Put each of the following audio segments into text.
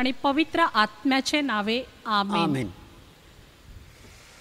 आणि पवित्र आत्म्याचे नावे आमेन.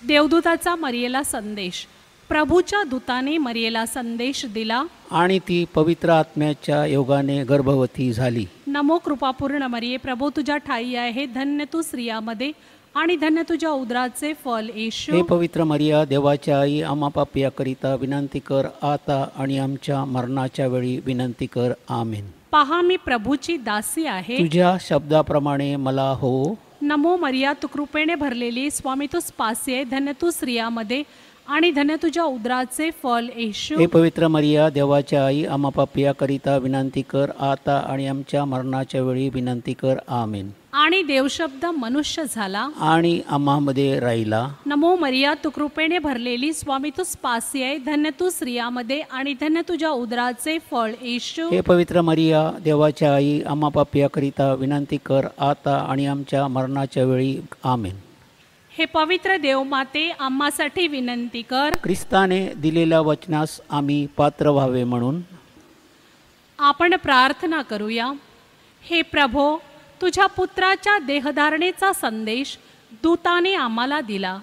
देवदूताचा मरियेला संदेश. प्रभूच्या दूताने मरियेला संदेश दिला. आणि ती पवित्र आत्म्याच्या योगाने गर्भवती झाली. नमो कृपापूर्ण मरिये प्रभू तुझ्या ठाई आहे. धन्य तू स्त्रियामध्ये आणि धन्य तुझ्या उदराचे फल हे येशू पवित्र मरिया देवाच्या आई आम्हा पापियाकरिता विनंती कर. आता आणि आमच्या मरणाच्या वेळी विनंती कर. आमेन. पहा मी प्रभूची दासी आहे. तुझ्या शब्दाप्रमाणे मला हो. नमो मरिया तू कृपेने भरलेली स्वामी तू स्पासी आहे धन्य तू स्त्रियामध्ये आणि धन्य तुझ्या उदराचे फल येशू. हे पवित्र मरिया देवाच्या आई आम्हा पापियाकरिता विनंती कर आता आणि आमच्या मरणाच्या वेळी विनंती कर आमेन. आणि देवशब्द मनुष्य झाला. आणि आम्हामध्ये राहिला. नमो मरिया तू कृपेने भरलेली स्वामी तू स्पासी आहे धन्य तू स्त्रियामध्ये आणि धन्य तुझ्या उदराचे फळ येशू. हे पवित्र मरिया देवाच्या आई आम्हा पापियाकरिता विनंती कर आता आणि आमच्या मरणाच्या वेळी. आमेन. हे पवित्र देवमाते आम्हासाठी विनंती कर. ख्रिस्ताने दिलेल्या वचनास आम्ही पात्र व्हावे म्हणून. आपण प्रार्थना करूया. हे प्रभो तुझ्या पुत्राच्या देहधारणेचा संदेश दूताने आम्हाला दिला.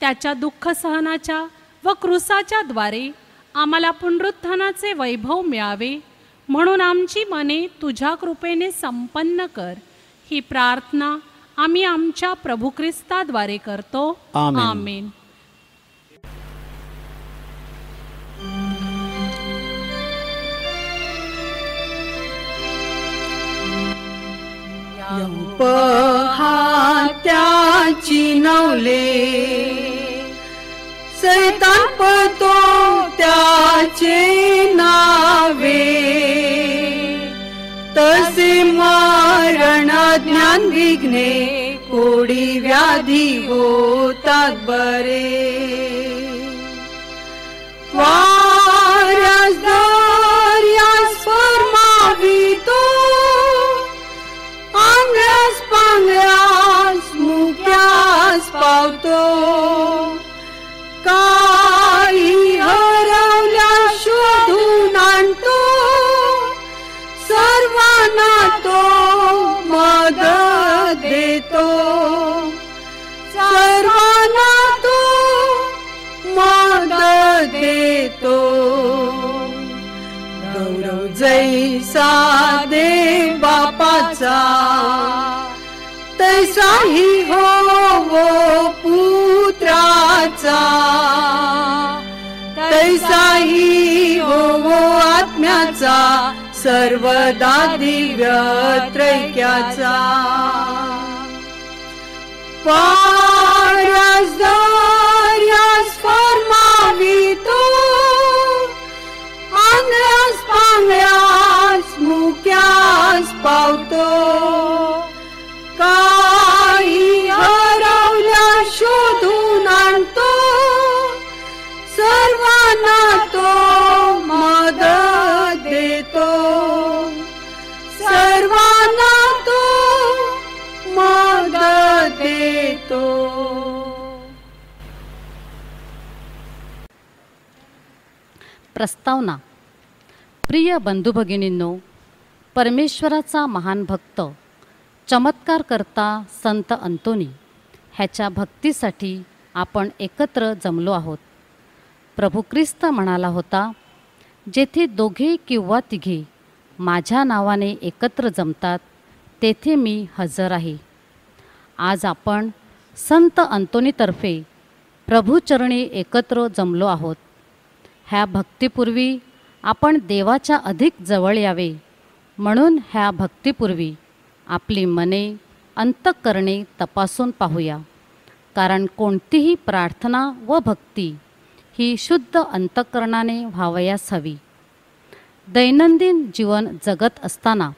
त्याच्या दुःख सहनाच्या व क्रुसाच्या द्वारे आम्हाला पुनरुत्थानाचे वैभव मिळावे. म्हणून आमची मने तुझ्या कृपेने संपन्न कर. ही प्रार्थना आम्ही आमच्या प्रभू ख्रिस्ताद्वारे करतो. आमेन. त्याची नवले. सैतान पळतो त्याचे नावे. तसे मरण ज्ञान विघ्ने कोडी व्याधी होतात बरे. वा जैसा दे बापाचा तैसाही हो वो पुत्राचा। तैसाही हो वो आत्म्याचा सर्वदा दिव्य त्रैक्याचा। पारस पावतो काही हरवल्या शोधून आणतो सर्वांना तो मदत देतो सर्वांना तो मदत देतो प्रस्तावना प्रिय बंधुभगिनींनो परमेश्वराचा महान भक्त चमत्कार करता संत अंतोनी ह्याच्या भक्तीसाठी आपण एकत्र जमलो आहोत. प्रभू ख्रिस्त म्हणाला होता जेथे दोघे किंवा तिघे माझ्या नावाने एकत्र जमतात तेथे मी हजर आहे. आज आपण संत अंतोनीतर्फे प्रभूचरणी एकत्र जमलो आहोत. ह्या भक्तीपूर्वी आपण देवाच्या अधिक जवळ यावे. म्हणून ह्या भक्तीपूर्वी आपली मने अंतःकरणे तपासून पाहूया. कारण कोणतीही प्रार्थना व भक्ती ही शुद्ध अंतःकरणाने व्हावयास हवी. दैनंदिन जीवन जगत असताना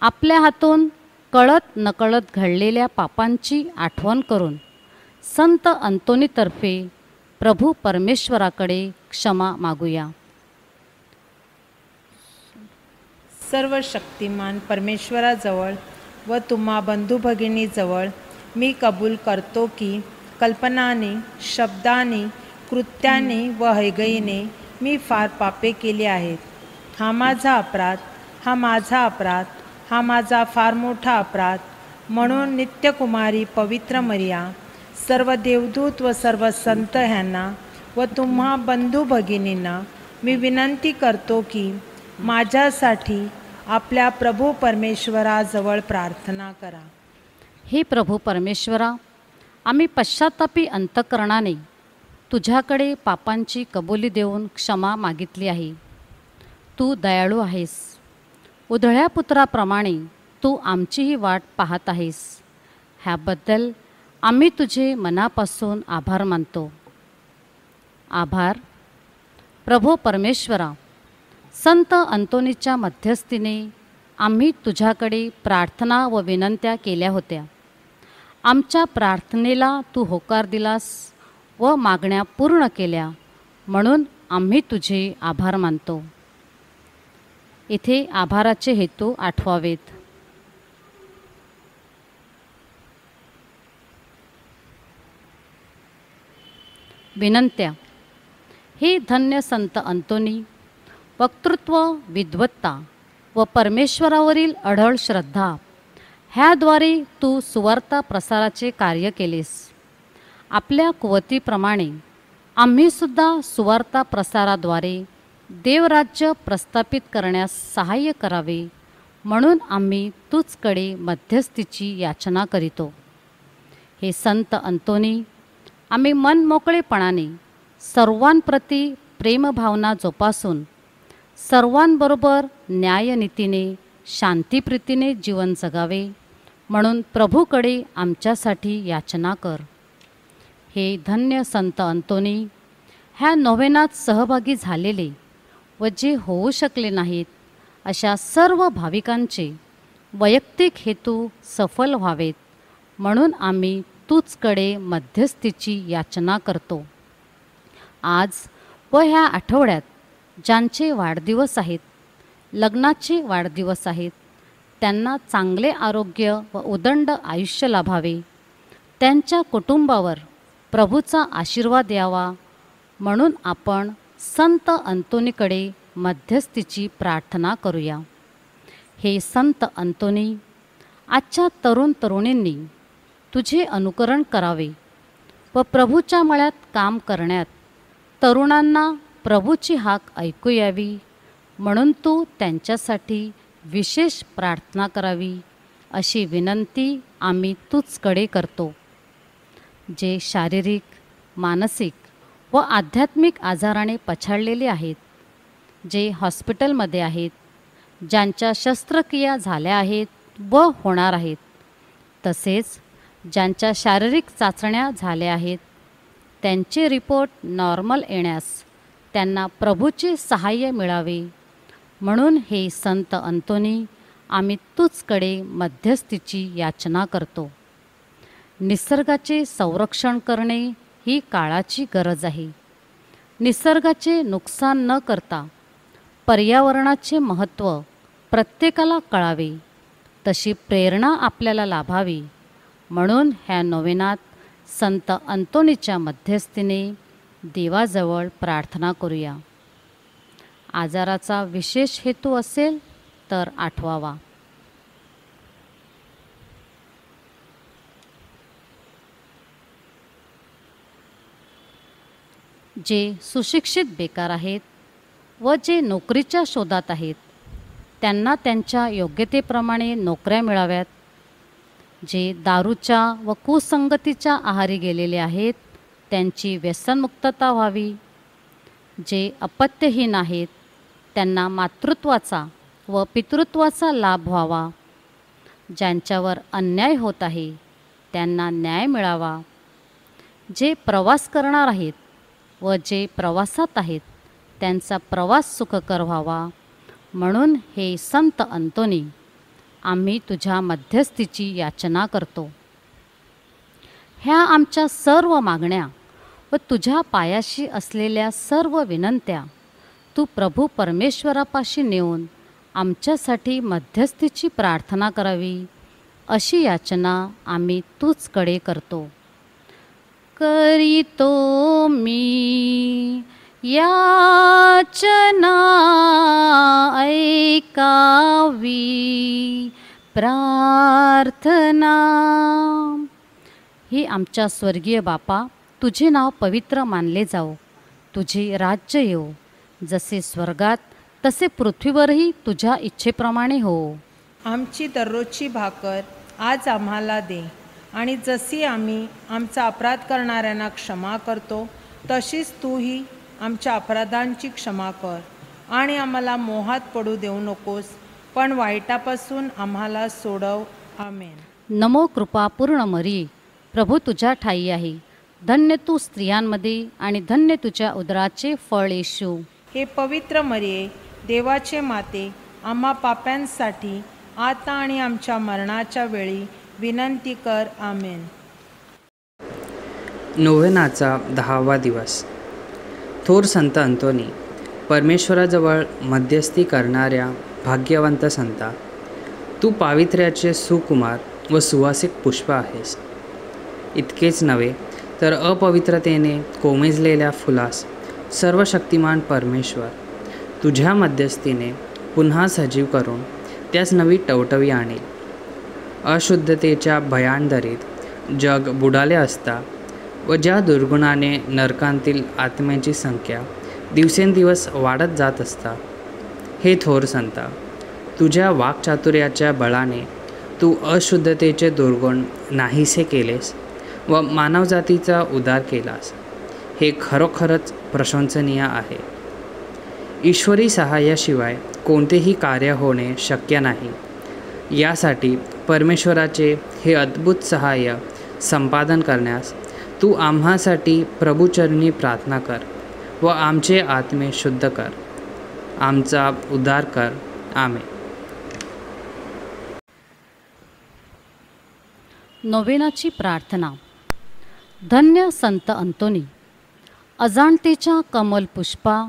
आपल्या हातून कळत नकळत घडलेल्या पापांची आठवण करून संत अंतोनीतर्फे प्रभू परमेश्वराकडे क्षमा मागूया. सर्व शक्तिमान परमेश्वराजवळ व तुम्हा बंधू भगिनीजवळ मी कबूल करतो की कल्पनाने शब्दाने कृत्याने व हैगईने मी फार पापे केली आहेत. हा माझा अपराध हा माझा अपराध हा माझा फार मोठा अपराध. म्हणून नित्यकुमारी पवित्र मर्या सर्व देवदूत व सर्व संत ह्यांना व तुम्हा बंधू भगिनींना मी विनंती करतो की माझ्यासाठी आपल्या प्रभू परमेश्वराजवळ प्रार्थना करा. हे प्रभू परमेश्वरा आम्ही पश्चातापी अंतकरणाने तुझ्याकडे पापांची कबुली देऊन क्षमा मागितली आहे. तू दयाळू आहेस. उधळ्या पुत्राप्रमाणे तू आमचीही वाट पाहत आहेस. ह्याबद्दल आम्ही तुझे मनापासून आभार मानतो. आभार. प्रभू परमेश्वरा संत अंतोनीच्या मध्यस्थीने आम्ही तुझ्याकडे प्रार्थना व विनंत्या केल्या होत्या. आमच्या प्रार्थनेला तू होकार दिलास व मागण्या पूर्ण केल्या म्हणून आम्ही तुझे आभार मानतो. इथे आभाराचे हेतू आठवावेत. विनंत्या. हे धन्य संत अंतोनी वक्तृत्व विद्वत्ता व परमेश्वरावरील अढळ श्रद्धा ह्याद्वारे तू सुवार्ता प्रसाराचे कार्य केलेस. आपल्या कुवतीप्रमाणे आम्हीसुद्धा सुवार्ता प्रसाराद्वारे देवराज्य प्रस्थापित करण्यास सहाय्य करावे म्हणून आम्ही तूचकडे मध्यस्थीची याचना करीतो. हे संत अंतोनी आम्ही मनमोकळेपणाने सर्वांप्रती प्रेमभावना जोपासून सर्वांबरोबर न्यायनीतीने शांतीप्रीतीने जीवन जगावे म्हणून प्रभूकडे आमच्यासाठी याचना कर. हे धन्य संत अंतोनी ह्या नोव्हेनात सहभागी झालेले व जे होऊ शकले नाहीत अशा सर्व भाविकांचे वैयक्तिक हेतू सफल व्हावेत म्हणून आम्ही तूचकडे मध्यस्थीची याचना करतो. आज व ह्या आठवड्यात ज्यांचे वाढदिवस आहेत लग्नाचे वाढदिवस आहेत त्यांना चांगले आरोग्य व उदंड आयुष्य लाभावे. त्यांच्या कुटुंबावर प्रभूचा आशीर्वाद यावा म्हणून आपण संत अंतोनीकडे मध्यस्थीची प्रार्थना करूया. हे संत अंतोनी आजच्या तरुण तरुणींनी तुझे अनुकरण करावे व प्रभूच्या मळ्यात काम करण्यात तरुणांना प्रभूची हाक ऐकू यावी. म्हणून तू त्यांच्यासाठी विशेष प्रार्थना करावी अशी विनंती आम्ही तूचकडे करतो. जे शारीरिक मानसिक व आध्यात्मिक आजाराने पछाडलेले आहेत जे हॉस्पिटलमध्ये आहेत ज्यांच्या शस्त्रक्रिया झाल्या आहेत व होणार आहेत तसेच ज्यांच्या शारीरिक चाचण्या झाल्या आहेत त्यांचे रिपोर्ट नॉर्मल येण्यास त्यांना प्रभूचे सहाय्य मिळावे. म्हणून हे संत अंतोनी आम्ही तूचकडे मध्यस्थीची याचना करतो. निसर्गाचे संरक्षण करणे ही काळाची गरज आहे. निसर्गाचे नुकसान न करता पर्यावरणाचे महत्त्व प्रत्येकाला कळावे. तशी प्रेरणा आपल्याला लाभावी. म्हणून ह्या नोवेनात संत अंतोनीच्या मध्यस्थीने देवाजवळ प्रार्थना करूया. आजाराचा विशेष हेतू असेल तर आठवावा. जे सुशिक्षित बेकार आहेत व जे नोकरीच्या शोधात आहेत त्यांना त्यांच्या योग्यतेप्रमाणे नोकऱ्या मिळाव्यात. जे दारूच्या व कुसंगतीच्या आहारी गेलेले आहेत त्यांची व्यसनमुक्तता व्हावी. जे अपत्यहीन आहेत त्यांना मातृत्वाचा व पितृत्वाचा लाभ व्हावा. ज्यांच्यावर अन्याय होत आहे त्यांना न्याय मिळावा. जे प्रवास करणार आहेत व जे प्रवासात आहेत त्यांचा प्रवास सुखकर व्हावा. म्हणून हे संत अंतोनी आम्ही तुझ्या मध्यस्थीची याचना करतो. ह्या आमच्या सर्व मागण्या व तुझ्या पायाशी असलेल्या सर्व विनंत्या तू प्रभू परमेश्वरापाशी नेऊन आमच्यासाठी मध्यस्थीची प्रार्थना करावी अशी याचना आम्ही तूचकडे करतो. करीतो मी याचना ऐकावी प्रार्थना. ही आमच्या स्वर्गीय बापा तुझे नाव पवित्र मानले जाओ. तुझे राज्य येऊ जसे स्वर्गात तसे पृथ्वीवरही तुझ्या इच्छेप्रमाणे हो. आमची दररोजची भाकर आज आम्हाला दे. आणि जशी आम्ही आमचा अपराध करणाऱ्यांना क्षमा करतो तशीच तूही आमच्या अपराधांची क्षमा कर. आणि आम्हाला मोहात पडू देऊ नकोस पण वाईटापासून आम्हाला सोडव. आमेन. नमो कृपा पूर्ण मरी प्रभू तुझ्या ठाई आहे. धन्य तू स्त्रियांमध्ये आणि धन्य तुझ्या उदराचे फळ येशू. हे पवित्र मरिये देवाचे माते आम्हा पाप्यांसाठी आता आणि आमच्या मरणाच्या वेळी विनंती कर आमेन. नोव्हेनाचा दहावा दिवस. थोर संत अंतोनी परमेश्वराजवळ मध्यस्थी करणाऱ्या भाग्यवंत संता तू पावित्र्याचे सुकुमार व सुवासिक पुष्प आहेस. इतकेच नव्हे तर अपवित्रतेने कोमेजलेल्या फुलास सर्व शक्तिमान परमेश्वर तुझ्या मध्यस्थीने पुन्हा सजीव करून त्यास नवी टवटवी आणेल. अशुद्धतेच्या भयांदरीत जग बुडाले असता व ज्या दुर्गुणाने नरकांतील आत्म्यांची संख्या दिवसेंदिवस वाढत जात असता हे थोर संता तुझ्या वाक्चातुर्याच्या बळाने तू अशुद्धतेचे दुर्गुण नाहीसे केलेस. व मानवजातीचा उद्धार केलास. हे खरोखरच प्रशंसनीय आहे. ईश्वरी सहाय्याशिवाय कोणतेही कार्य होणे शक्य नाही. यासाठी परमेश्वराचे हे अद्भुत सहाय्य संपादन करण्यास तू आम्हासाठी प्रभुचरणी प्रार्थना कर व आमचे आत्मे शुद्ध कर. आमचा उद्धार कर. आमे नोवेनाची प्रार्थना. धन्य संत अंतोनी. अजाणतेच्या कमल पुष्पा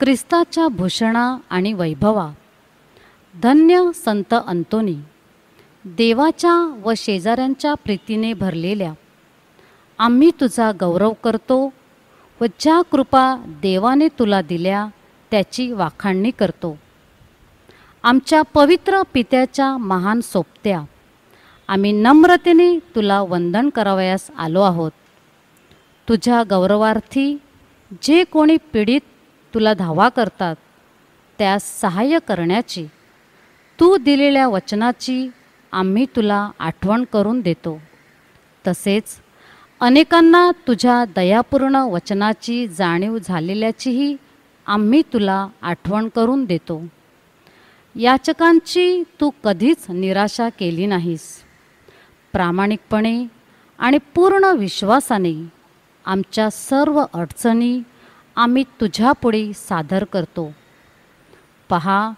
ख्रिस्ताच्या भूषणा आणि वैभवा. धन्य संत अंतोनी. देवाच्या व शेजाऱ्यांच्या प्रीतीने भरलेल्या. आम्ही तुझा गौरव करतो व ज्या कृपा देवाने तुला दिल्या त्याची वाखाणणी करतो. आमच्या पवित्र पित्याच्या महान सोबत्या आम्ही नम्रतेने तुला वंदन करावयास आलो आहोत. तुझ्या गौरवार्थी जे कोणी पीडित तुला धावा करतात त्यास सहाय्य करण्याची तू दिलेल्या वचनाची आम्ही तुला आठवण करून देतो. तसेच अनेकांना तुझ्या दयापूर्ण वचनाची जाणीव झालेल्याचीही आम्ही तुला आठवण करून देतो. याचकांची तू कधीच निराशा केली नाहीस. प्रामाणिकपणे आणि पूर्ण विश्वासाने आमच्या सर्व अडचणी आम्ही तुझ्यापुढे सादर करतो. पहा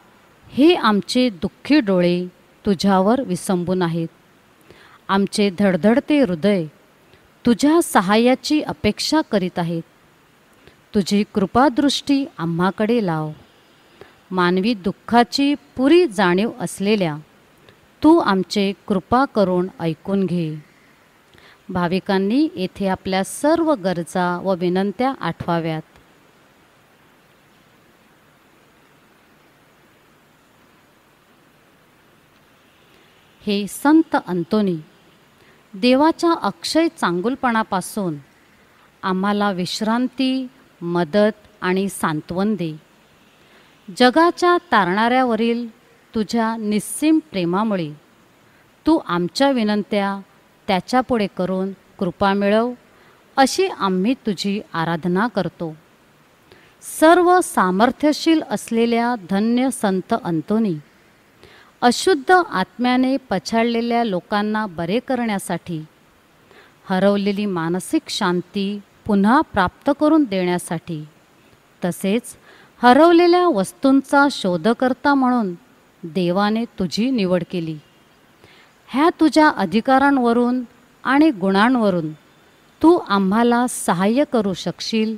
हे आमचे दुःखी डोळे तुझ्यावर विसंबून आहेत. आमचे धडधडते हृदय तुझ्या सहाय्याची अपेक्षा करीत आहेत. तुझी कृपादृष्टी आम्हाकडे लाव. मानवी दुःखाची पुरी जाणीव असलेल्या तू आमचे कृपा करून ऐकून घे. भाविकांनी येथे आपल्या सर्व गरजा व विनंत्या आठवाव्यात. हे संत अंतोनी देवाच्या अक्षय चांगुलपणापासून आम्हाला विश्रांती मदत आणि सांत्वन दे. जगाच्या तारणाऱ्यावरील तुझ्या निस्सीम प्रेमामुळे. तू आमच्या विनंत्या त्याच्यापुढे करून कृपा मिळव अशी आम्ही तुझी आराधना करतो. सर्व सामर्थ्यशील असलेल्या धन्य संत अंतोनी अशुद्ध आत्म्याने पछाडलेल्या लोकांना बरे करण्यासाठी हरवलेली मानसिक शांती पुन्हा प्राप्त करून देण्यासाठी तसेच हरवलेल्या वस्तूंचा शोधकर्ता म्हणून देवाने तुझी निवड केली. ह्या तुझ्या अधिकारांवरून आणि गुणांवरून तू आम्हाला सहाय्य करू शकशील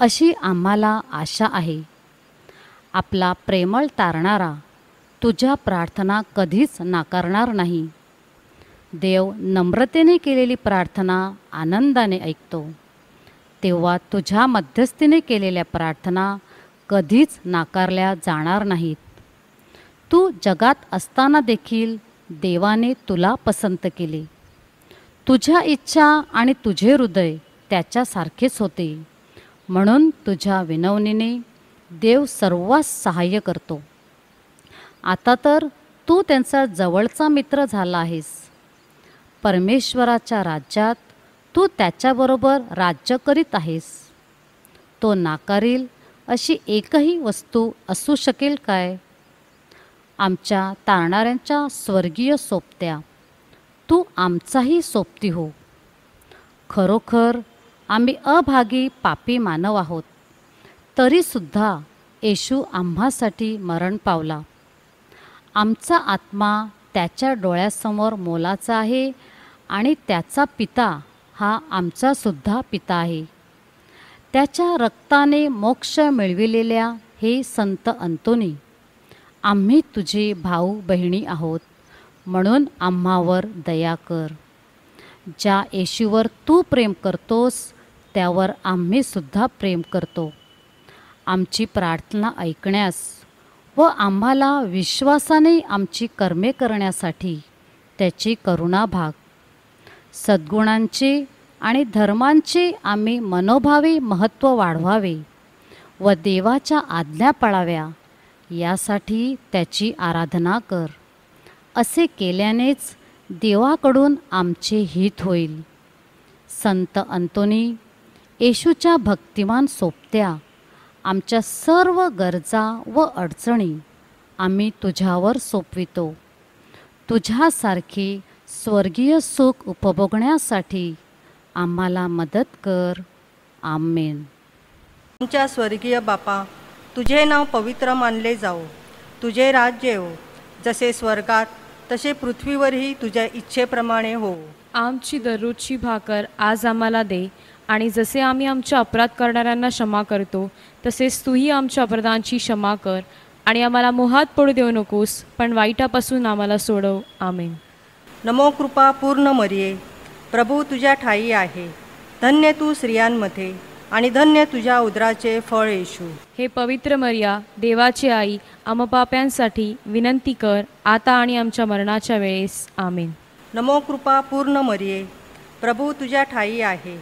अशी आम्हाला आशा आहे. आपला प्रेमळ तारणारा तुझ्या प्रार्थना कधीच नाकारणार नाही. देव नम्रतेने केलेली प्रार्थना आनंदाने ऐकतो. तेव्हा तुझ्या मध्यस्थीने केलेल्या प्रार्थना कधीच नाकारल्या जाणार नाहीत. तू जगात असताना देखील देवाने तुला पसंत केले. तुझ्या इच्छा आणि तुझे हृदय त्याच्यासारखेच होते. म्हणून तुझ्या विनवणीने देव सर्वांस सहाय्य करतो. आता तर तू त्यांचा जवळचा मित्र झाला आहेस. परमेश्वराच्या राज्यात तू त्याच्याबरोबर राज्य करीत आहेस. तो नाकारील अशी एकही वस्तू असू शकेल काय? आमच्या तारणाऱ्यांच्या स्वर्गीय सोबत्या. तू आमचाही सोबती हो. खरोखर आम्ही अभागी पापी मानव आहोत. तरीसुद्धा येशू आम्हासाठी मरण पावला. आमचा आत्मा त्याच्या डोळ्यासमोर मोलाचा आहे आणि त्याचा पिता हा आमचासुद्धा पिता आहे. त्याच्या रक्ताने मोक्ष मिळविलेल्या हे संत अंतोनी आम्ही तुझे भाऊ बहिणी आहोत. म्हणून आम्हावर दया कर. ज्या येशूवर तू प्रेम करतोस त्यावर आम्हीसुद्धा प्रेम करतो. आमची प्रार्थना ऐकण्यास व आम्हाला विश्वासाने आमची कर्मे करण्यासाठी त्याची करुणा भाग. सद्गुणांचे आणि धर्मांचे आम्ही मनोभावे महत्त्व वाढवावे व देवाच्या आज्ञा पाळाव्या. यासाठी त्याची आराधना कर. असे केल्यानेच देवाकडून आमचे हित होईल. संत अंतोनी येशूच्या भक्तिमान सोबत्या आमच्या सर्व गरजा व अडचणी आम्ही तुझ्यावर सोपवितो. तुझ्यासारखे स्वर्गीय सुख उपभोगण्यासाठी आम्हाला मदत कर. आमेन. आमच्या स्वर्गीय बापा तुझे नाव पवित्र मानले जाओ. तुझे राज्य येवो. जसे स्वर्गात तसे पृथ्वीवरही तुझ्या इच्छेप्रमाणे हो आमची दररोजची भाकर आज आम्हाला दे आणि जसे आम्ही आमच्या अपराध करणाऱ्यांना क्षमा करतो तसेच तूही आमच्या अपराधांची क्षमा कर आणि आम्हाला मोहात पडू देऊ नकोस पण वाईटापासून आम्हाला सोडव. आमेन. नमो कृपा पूर्ण मरिये. प्रभू तुझ्या ठाई आहे. धन्य तू स्त्रियांमध्ये. आणि धन्य तुझ्या उदराचे फळ येशू. हे पवित्र मर्या देवाची आई आम पाप्यांसाठी विनंती कर आता आणि आमच्या मरणाच्या वेळेस. आमेन. नमो कृपा पूर्ण मरिये. प्रभू तुझ्या ठाई आहे.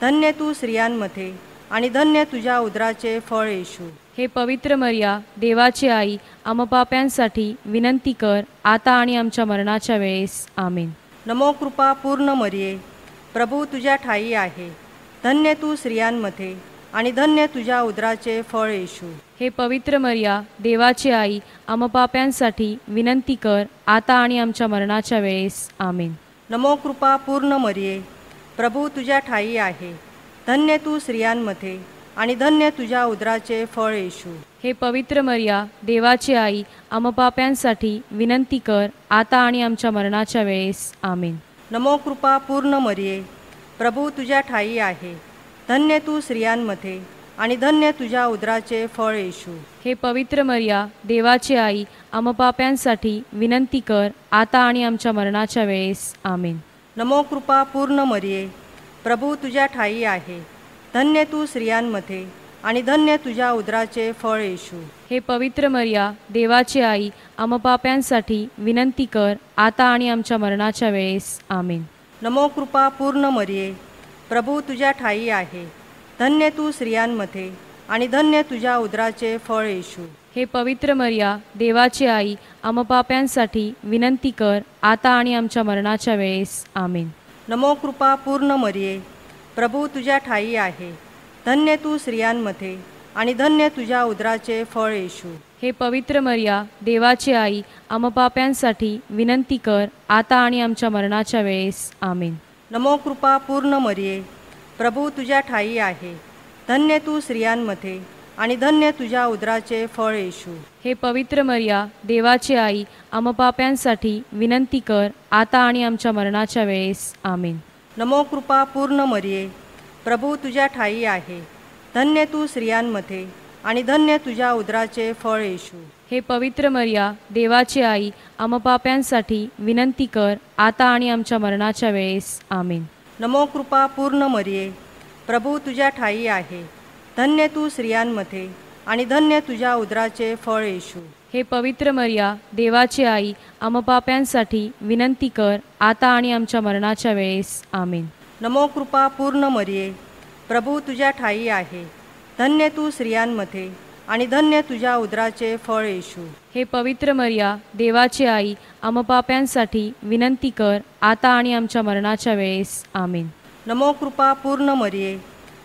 धन्य तू स्त्रियांमध्ये आणि धन्य तुझ्या उदराचे फळ येशू. हे पवित्र मर्या देवाची आई आम पाप्यांसाठी विनंती कर आता आणि आमच्या मरणाच्या वेळेस. आमेन. नमो कृपा पूर्ण मरिये. प्रभू तुझ्या ठाई आहे. धन्य तू स्त्रियांमध्ये आणि धन्य तुझ्या उदराचे फळ येशू. हे पवित्र मर्या देवाची आई आम पाप्यांसाठी विनंती कर आता आणि आमच्या मरणाच्या वेळेस. आमेन. नमो कृपा पूर्ण मरिये. प्रभू तुझ्या ठाई आहे. धन्य तू स्त्रियांमध्ये आणि धन्य तुझ्या उदराचे फळ येशू. हे पवित्र मर्या देवाची आई आम पाप्यांसाठी विनंती कर आता आणि आमच्या मरणाच्या वेळेस. आमेन. नमो कृपा पूर्ण मरिये. प्रभू तुझ्या ठाई आहे. धन्य तू स्त्रियांमध्ये आणि धन्य तुझ्या उदराचे फळ येशू. हे पवित्र मर्या देवाची आई आम पाप्यांसाठी विनंती कर आता आणि आमच्या मरणाच्या वेळेस. आमेन. नमो कृपा पूर्ण मरिये. प्रभू तुझ्या ठाई आहे. धन्य तू स्त्रियांमध्ये आणि धन्य तुझ्या उदराचे फळ येशू. हे पवित्र मर्या देवाची आई आम पाप्यांसाठी विनंती कर आता आणि आमच्या मरणाच्या वेळेस. आमेन. नमो कृपा पूर्ण मरिये. प्रभू तुझ्या ठाई आहे. धन्य तू स्त्रियांमध्ये आणि धन्य तुझ्या उदराचे फळ येशू. हे पवित्र मर्या देवाची आई आम पाप्यांसाठी विनंती कर आता आणि आमच्या मरणाच्या वेळेस. आमेन. नमो कृपा पूर्ण मरिये. प्रभू तुझ्या ठाई आहे. धन्य तू स्त्रियांमध्ये आणि धन्य तुझ्या उदराचे फळ येशू. हे पवित्र मर्या देवाची आई आम पाप्यांसाठी विनंती कर आता आणि आमच्या मरणाच्या वेळेस. आमेन. नमो कृपा पूर्ण मरिये. प्रभू तुझ्या ठाई आहे. धन्य तू स्त्रियांमध्ये आणि धन्य तुझ्या उदराचे फळ येशू. हे पवित्र मर्या देवाची आई आम पाप्यांसाठी विनंती कर आता आणि आमच्या मरणाच्या वेळेस. आमेन. नमो कृपा पूर्ण मरिये. प्रभू तुझ्या ठाई आहे. धन्य तू स्त्रियांमध्ये आणि धन्य तुझ्या उदराचे फळ येशू. हे पवित्र मर्या देवाची आई आम पाप्यांसाठी विनंती कर आता आणि आमच्या मरणाच्या वेळेस. आमेन. नमो कृपा पूर्ण मरिये. प्रभू तुझ्या ठाई आहे. धन्य तू स्त्रियांमध्ये आणि धन्य तुझ्या उदराचे फळ येशू. हे पवित्र मर्या देवाची आई आम पाप्यांसाठी विनंती कर आता आणि आमच्या मरणाच्या वेळेस. आमेन. नमो कृपा पूर्ण मरिये. प्रभू तुझ्या ठाई आहे. धन्य तू स्त्रियांमध्ये आणि धन्य तुझ्या उदराचे फळ येशू. हे पवित्र मर्या देवाची आई आम पाप्यांसाठी विनंती कर आता आणि आमच्या मरणाच्या वेळेस. आमेन. नमो कृपा पूर्ण मरिये.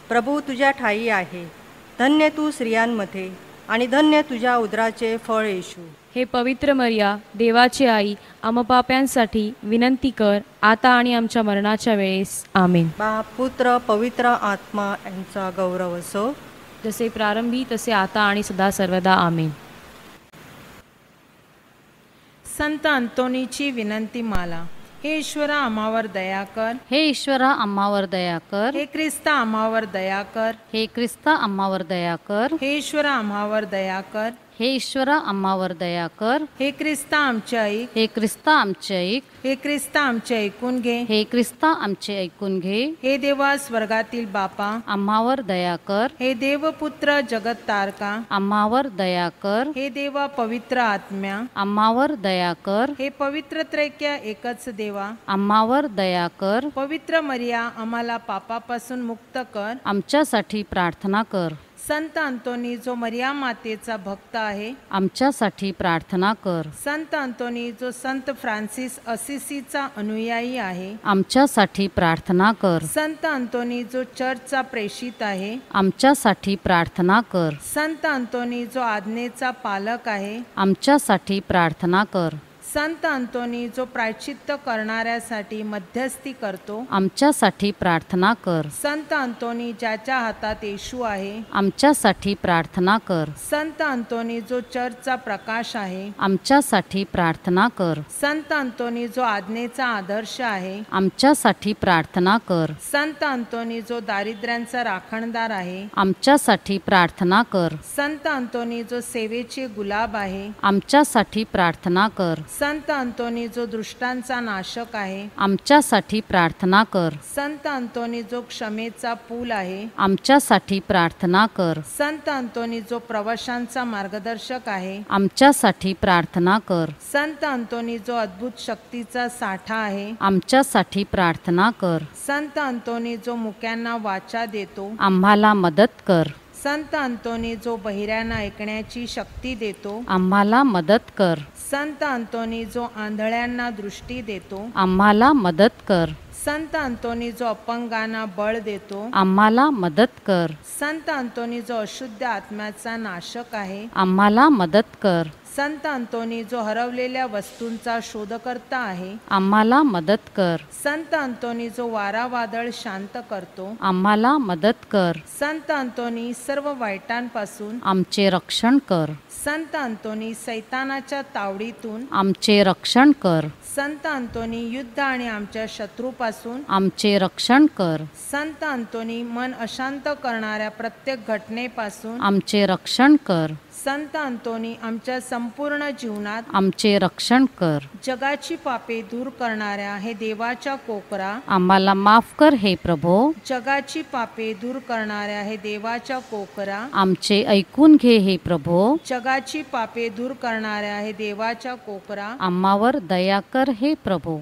प्रभू तुझ्या ठाई आहे. धन्य तू स्त्रियांमध्ये आणि धन्य तुझ्या उदराचे फळ येशू. हे पवित्र मर्या देवाची आई आम पाप्यांसाठी विनंती कर आता आणि आमच्या मरणाच्या वेळेस. आमेन. बाप पुत्र पवित्र आत्मा यांचा गौरव असो. जसे प्रारंभी तसे आता आणि सदा सर्वदा आमेन. संत अंतोनीची विनंती माला. हे ईश्वरा आम्हावर दया कर. हे ईश्वरा आम्हावर दया कर. हे ख्रिस्ता आम्हावर दया कर. हे ख्रिस्ता आम्हावर दया कर. हे ईश्वरा आम्हावर दया कर. हे ईश्वरा आम्हावर दया कर. हे ख्रिस्ता आमचे ऐक. हे ख्रिस्ता आमचे ऐक. हे ख्रिस्ता आमचे ऐकून घे. हे ख्रिस्ता आमचे ऐकून घे. हे देवा स्वर्गातील बापा. आम्हावर दया कर. हे देवपुत्र जगत तारका. आम्हावर दया कर. हे देवा पवित्र आत्म्या. आम्हावर दया कर. हे पवित्र त्रैक्य एकच देवा. आम्हावर दया कर. पवित्र मर्या आम्हाला पापापासून मुक्त कर. आमच्यासाठी प्रार्थना कर. संत अंतोनी जो मर्या मातेचा भक्त आहे आमच्यासाठी प्रार्थना कर. संत अंतोनी जो संत फ्रान्सिस असिसीचा अनुयायी आहे आमच्यासाठी प्रार्थना कर. संत अंतोनी जो चर्चचा प्रेषित आहे आमच्यासाठी प्रार्थना कर. संत अंतोनी जो आज्ञेचा पालक आहे आमच्यासाठी प्रार्थना कर. संत अंतोनी जो प्रायचित्त करणाऱ्यासाठी मध्यस्थी करतो. आमच्यासाठी प्रार्थना कर. संत अंतोनी ज्याच्या हातात येशू आहे. आमच्यासाठी प्रार्थना कर. संत अंतोनी जो चर्चचा प्रकाश आहे. आमच्यासाठी प्रार्थना कर. संत अंतोनी जो आज्ञेचा आदर्श आहे. आमच्यासाठी प्रार्थना कर. संत अंतोनी जो दारिद्र्यांचा राखणदार आहे. आमच्यासाठी प्रार्थना कर. संत अंतोनी जो सेवेचे गुलाब आहे. आमच्यासाठी प्रार्थना कर. संत अंतोनी जो दृष्टांचा नाशक आहे. आमच्यासाठी प्रार्थना कर. संत अंतोनी जो क्षमेचा पूल आहे. आमच्यासाठी प्रार्थना कर. संत अंतोनी जो प्रवाशांचा मार्गदर्शक आहे. आमच्यासाठी प्रार्थना कर. संत अंतोनी जो अद्भुत शक्तीचा साठा आहे. आमच्यासाठी प्रार्थना कर. संत अंतोनी जो मुक्यांना वाचा देतो. आम्हाला मदत कर. संत अंतोनी जो बहिऱ्यांना ऐकण्याची शक्ती देतो आम्हाला मदत कर. संत अंतोनी जो आंधळ्यांना दृष्टी देतो आम्हाला मदत कर. संत अंतोनी जो अपंगांना बळ देतो. आम्हाला मदत कर. संत अंतोनी जो अशुद्ध आत्म्याचा नाशक आहे. आम्हाला मदत कर. संत अंतोनी जो हरवलेल्या वस्तूंचा शोधकर्ता आहे. आम्हाला मदत कर. संत अंतोनी जो वारा वादळ शांत करतो. आम्हाला मदत कर. संत अंतोनी सर्व वाईटांपासून आमचे रक्षण कर. संत अंतोनी सैतानाच्या तावडीतून आमचे रक्षण कर. संत अंतोनी युद्ध आणि आमच्या शत्रूपासून आमचे रक्षण कर. संत अंतोनी मन अशांत करणाऱ्या प्रत्येक घटनेपासून आमचे रक्षण कर. संत अंतोनी आमच्या संपूर्ण जीवनात आमचे रक्षण कर. जगाची पापे दूर करणाऱ्या हे देवाच्या कोकरा आम्हाला माफ कर हे प्रभो. जगाची पापे दूर करणाऱ्या हे देवाच्या कोकरा आमचे ऐकून घे हे प्रभो. जगाची पापे दूर करणाऱ्या हे देवाच्या कोकरा आम्हावर दया कर हे प्रभो.